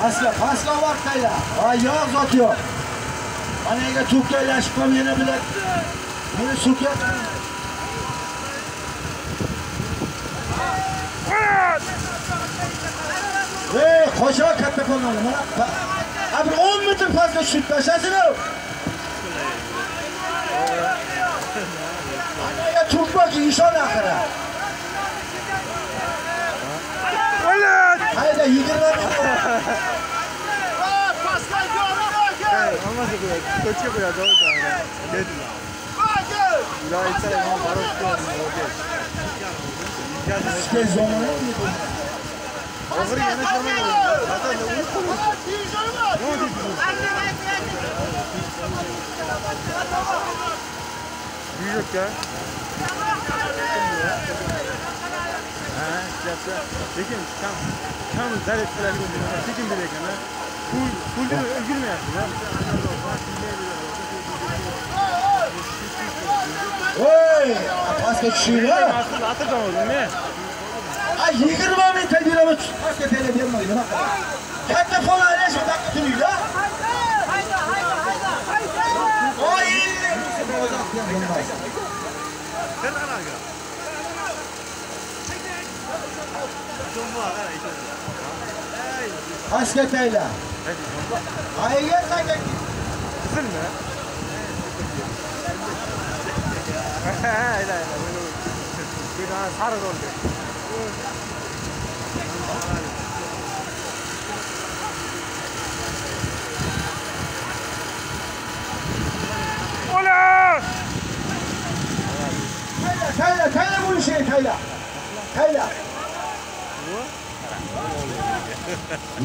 Pastla, pastla vaqtayla. Ha, yog' zot yo'q. Mana ega cho'kkalashib qolib yana bilan meni so'kyapti. Ey, qo'sha katta qolmadi. Mana ha bir 10 metr pastga tushib tashlasin. Mana ega cho'kmoqchi ishon axiri. Hayda 20 metr. Olmazsa koyar. Koçka koyar. Doğru koyar. Dedi. Ya içeri ama baros koyar. Sizga zomon Og'ir yana shama Zaten ne uyup koyuyorsun. Ne oldu Büyük ya. Yaptı. Lekin tam tam zaret bilan sekin bir ekan ha. Pul pulni ulgurmayapti ha. Voy, pastga tushinglar. Asıl atırdan oldun ne? Ha 20 metr yuraman pastga tele bermaydi nima qiladi? Katta fonlarni shu yoqqa turinglar. Voy, Sen ana gel. Pastga tayla. Ayga taka. Kızıl mı? Hayır hayır. Bir daha sarı oldu. Ola! Tayla, tayla, tayla bu işi Boa. Caramba.